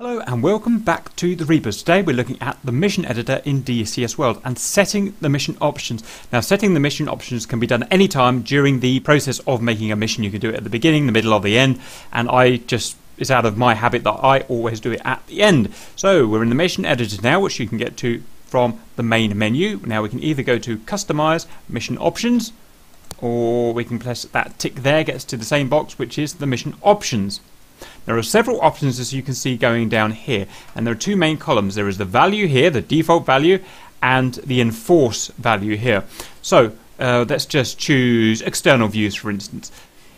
Hello and welcome back to the Reapers. Today we're looking at the mission editor in DCS World and setting the mission options. Now setting the mission options can be done anytime during the process of making a mission. You can do it at the beginning, the middle or the end and I just it's out of my habit that I always do it at the end. So we're in the mission editor now which you can get to from the main menu. Now we can either go to customize mission options or we can press that tick there gets to the same box which is the mission options. There are several options as you can see going down here and there are two main columns. There is the value here, the default value and the enforce value here. So uh, let's just choose external views for instance.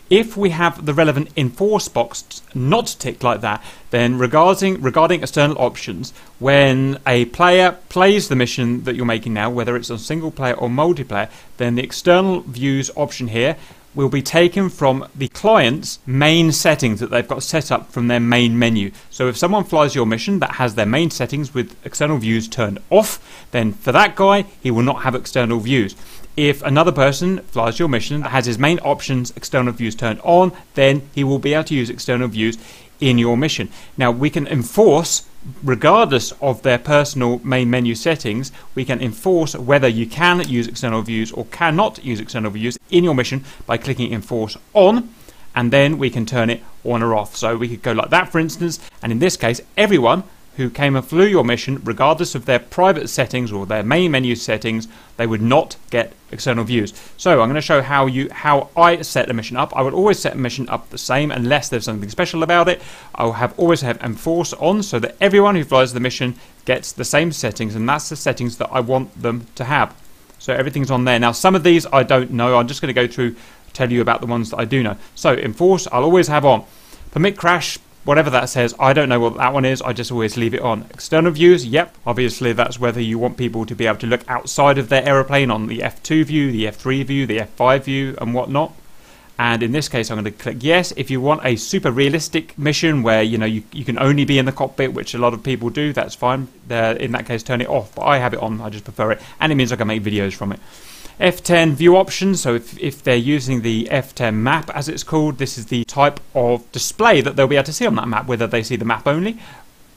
If we have the relevant enforce box not ticked like that, then regarding regarding external options, when a player plays the mission that you're making now, whether it's on single player or multiplayer, then the external views option here will be taken from the client's main settings that they've got set up from their main menu. So if someone flies your mission that has their main settings with external views turned off, then for that guy, he will not have external views. If another person flies your mission that has his main options external views turned on, then he will be able to use external views in your mission. Now we can enforce regardless of their personal main menu settings, we can enforce whether you can use external views or cannot use external views in your mission by clicking enforce on and then we can turn it on or off. So we could go like that for instance and in this case everyone who came and flew your mission, regardless of their private settings or their main menu settings, they would not get external views. So I'm going to show how you how I set a mission up. I would always set a mission up the same unless there's something special about it. I'll have always have enforce on so that everyone who flies the mission gets the same settings and that's the settings that I want them to have. So everything's on there. Now some of these I don't know. I'm just going to go through tell you about the ones that I do know. So enforce I'll always have on. Permit crash whatever that says, I don't know what that one is. I just always leave it on. External views, yep. Obviously, that's whether you want people to be able to look outside of their aeroplane on the F2 view, the F3 view, the F5 view, and whatnot. And in this case, I'm going to click yes. If you want a super realistic mission where you know you, you can only be in the cockpit, which a lot of people do, that's fine. in that case, turn it off. But I have it on. I just prefer it, and it means I can make videos from it. F10 view options. So if, if they're using the F10 map, as it's called, this is the type of display that they'll be able to see on that map, whether they see the map only,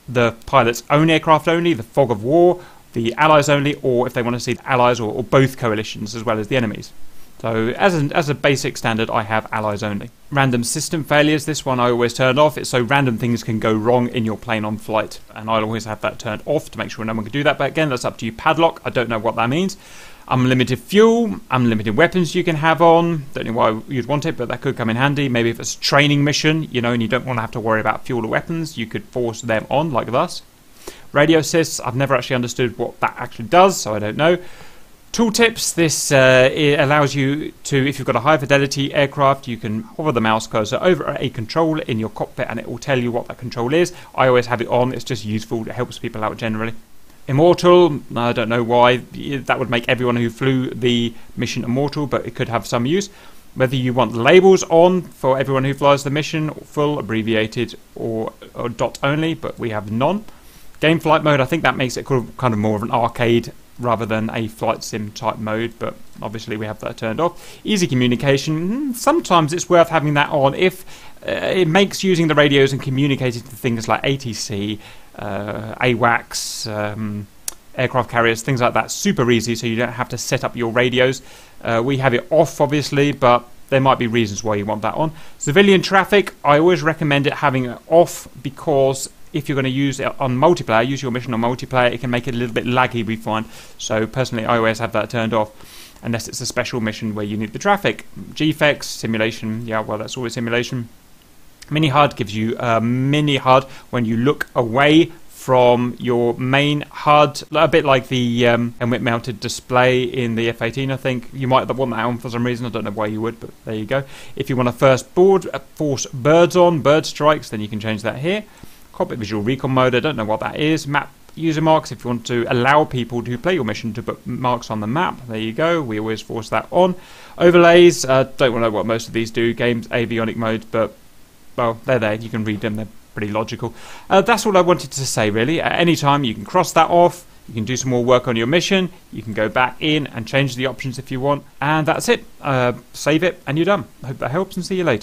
the pilot's own aircraft only, the fog of war, the allies only, or if they want to see the allies or, or both coalitions as well as the enemies. So as a, as a basic standard, I have allies only. Random system failures, this one I always turn off. It's so random things can go wrong in your plane on flight. And I'll always have that turned off to make sure no one can do that. But again, that's up to you. Padlock, I don't know what that means. Unlimited fuel, unlimited weapons you can have on. Don't know why you'd want it, but that could come in handy. Maybe if it's a training mission, you know, and you don't want to have to worry about fuel or weapons, you could force them on like this. Radio assists, I've never actually understood what that actually does, so I don't know. Tooltips, this uh, allows you to, if you've got a high fidelity aircraft, you can hover the mouse cursor over a control in your cockpit and it will tell you what that control is. I always have it on, it's just useful, it helps people out generally. Immortal, I don't know why that would make everyone who flew the mission immortal, but it could have some use. Whether you want labels on for everyone who flies the mission, full, abbreviated, or, or dot only, but we have none. Game flight mode, I think that makes it kind of more of an arcade rather than a flight sim type mode, but obviously we have that turned off. Easy communication, hmm, sometimes it's worth having that on if uh, it makes using the radios and communicating to things like ATC, uh, AWACS, um, aircraft carriers, things like that, super easy so you don't have to set up your radios. Uh, we have it off, obviously, but there might be reasons why you want that on. Civilian traffic, I always recommend it having it off because if you're going to use it on multiplayer, use your mission on multiplayer, it can make it a little bit laggy, we find. So personally, I always have that turned off unless it's a special mission where you need the traffic. GFX, simulation, yeah, well, that's always simulation. Mini HUD gives you a mini HUD when you look away from your main HUD, a bit like the um, helmet mounted display in the F 18, I think. You might want that on for some reason, I don't know why you would, but there you go. If you want to first board, uh, force birds on, bird strikes, then you can change that here. Cockpit visual recon mode, I don't know what that is. Map user marks, if you want to allow people to play your mission to put marks on the map, there you go. We always force that on. Overlays, uh, don't know what most of these do. Games avionic mode, but well, they're there. You can read them. They're pretty logical. Uh, that's all I wanted to say, really. At any time, you can cross that off. You can do some more work on your mission. You can go back in and change the options if you want. And that's it. Uh, save it, and you're done. I hope that helps, and see you later.